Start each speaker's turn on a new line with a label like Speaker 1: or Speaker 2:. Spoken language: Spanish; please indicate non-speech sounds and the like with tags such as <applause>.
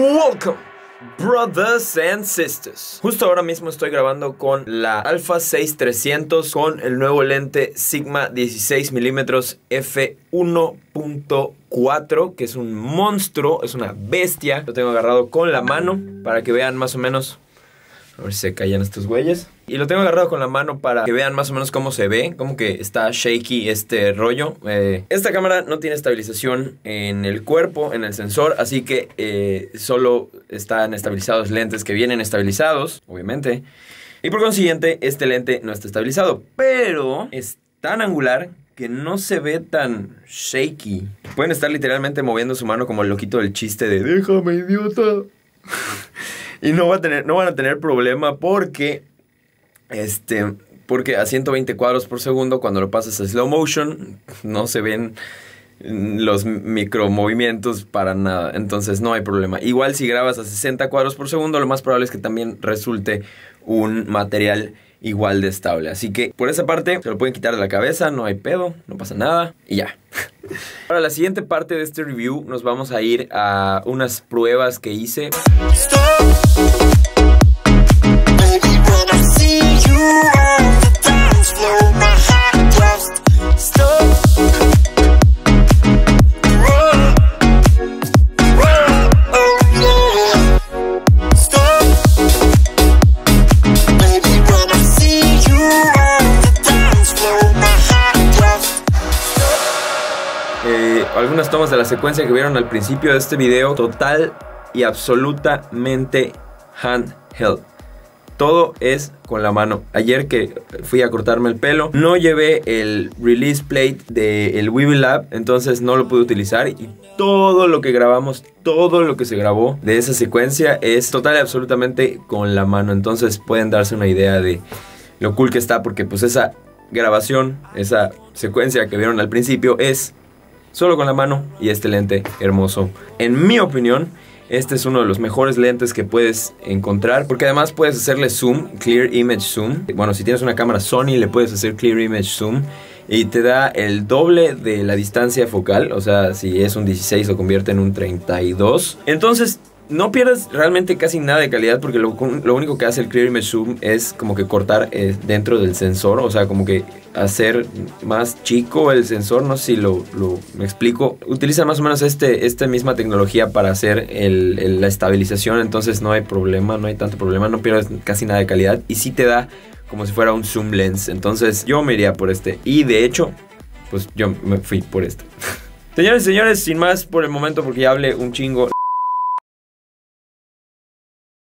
Speaker 1: Welcome, brothers and sisters. Justo ahora mismo estoy grabando con la Alpha 6300 con el nuevo lente Sigma 16 mm f1.4, que es un monstruo, es una bestia. Lo tengo agarrado con la mano para que vean más o menos a ver si se callan estos güeyes. Y lo tengo agarrado con la mano para que vean más o menos cómo se ve, como que está shaky este rollo. Eh, esta cámara no tiene estabilización en el cuerpo, en el sensor, así que eh, solo están estabilizados lentes que vienen estabilizados, obviamente. Y por consiguiente, este lente no está estabilizado, pero es tan angular que no se ve tan shaky. Pueden estar literalmente moviendo su mano como el loquito del chiste de déjame idiota. <laughs> y no, va a tener, no van a tener problema porque, este, porque a 120 cuadros por segundo, cuando lo pasas a slow motion, no se ven los micromovimientos para nada. Entonces no hay problema. Igual si grabas a 60 cuadros por segundo, lo más probable es que también resulte un material igual de estable. Así que por esa parte se lo pueden quitar de la cabeza, no hay pedo, no pasa nada y ya. <laughs> Para la siguiente parte de este review nos vamos a ir a unas pruebas que hice. Algunas tomas de la secuencia que vieron al principio de este video, total y absolutamente handheld. Todo es con la mano. Ayer que fui a cortarme el pelo, no llevé el release plate del Weevil Lab, entonces no lo pude utilizar y todo lo que grabamos, todo lo que se grabó de esa secuencia es total y absolutamente con la mano. Entonces pueden darse una idea de lo cool que está porque pues esa grabación, esa secuencia que vieron al principio es solo con la mano y este lente hermoso. En mi opinión, este es uno de los mejores lentes que puedes encontrar porque además puedes hacerle zoom, clear image zoom. Bueno, si tienes una cámara Sony le puedes hacer clear image zoom y te da el doble de la distancia focal, o sea, si es un 16 lo convierte en un 32. Entonces, no pierdes realmente casi nada de calidad porque lo, único que hace el Clear Image Zoom es como que cortar eh, dentro del sensor, o sea, como que hacer más chico el sensor, no sé si lo, me explico. Utiliza más o menos este, esta misma tecnología para hacer la estabilización, entonces no hay problema, no hay tanto problema, no pierdes casi nada de calidad y sí te da como si fuera un zoom lens, entonces yo me iría por este y de hecho, pues yo me fui por este. <laughs> Señores y señores, sin más por el momento porque ya hablé un chingo.